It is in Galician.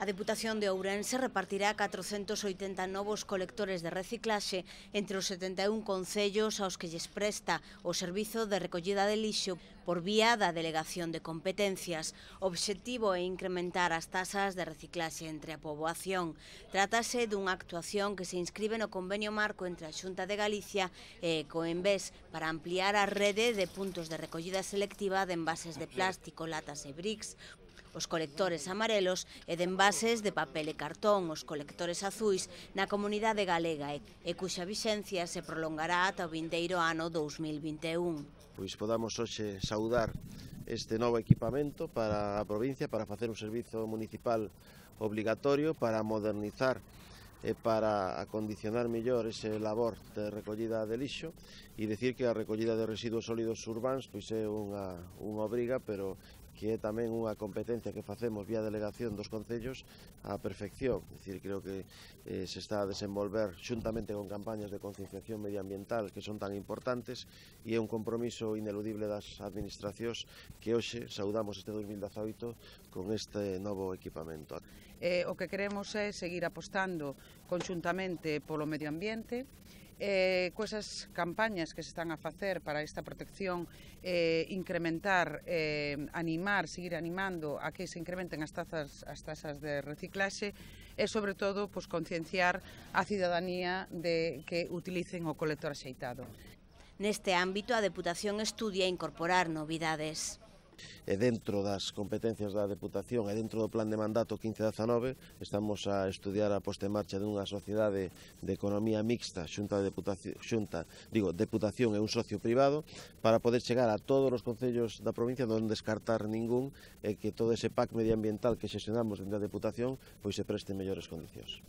A Deputación de Ourense repartirá 480 novos colectores de reciclaxe entre os 71 concellos aos que lles presta o servizo de recollida de lixo por vía da Delegación de Competencias. O obxectivo é incrementar as tasas de reciclaxe entre a poboación. Trátase dunha actuación que se inscribe no convenio marco entre a Xunta de Galicia e Coembés para ampliar a rede de puntos de recollida selectiva de envases de plástico, latas e brics, os colectores amarelos e de envases de papel e cartón, os colectores azuis, na comunidade galega e, e cuxa vixencia se prolongará ata o vindeiro ano 2021. Pois podamos hoxe saudar este novo equipamento para a provincia para facer un servizo municipal obligatorio para modernizar e para acondicionar mellor ese labor de recollida de lixo e decir que a recollida de residuos sólidos urbans pois é unha, unha obriga, pero que é tamén unha competencia que facemos vía delegación dos concellos á perfección. É dicir, creo que eh, se está a desenvolver xuntamente con campañas de concienciación medioambiental que son tan importantes e é un compromiso ineludible das administracións que hoxe saudamos este 2018 con este novo equipamento. Eh, o que queremos é seguir apostando conxuntamente polo medio ambiente eh, coesas campañas que se están a facer para esta protección eh, incrementar, eh, animar, seguir animando a que se incrementen as tasas, as tasas de reciclaxe e, sobre todo, pues, concienciar a cidadanía de que utilicen o colector axeitado. Neste ámbito, a Deputación estudia incorporar novidades e dentro das competencias da Deputación e dentro do plan de mandato 15-19 estamos a estudiar a posta en marcha dunha sociedade de economía mixta xunta de Deputación, xunta, digo, Deputación e un socio privado para poder chegar a todos os concellos da provincia non descartar ningún e que todo ese pack medioambiental que xesionamos dentro da Deputación pois se preste mellores condicións.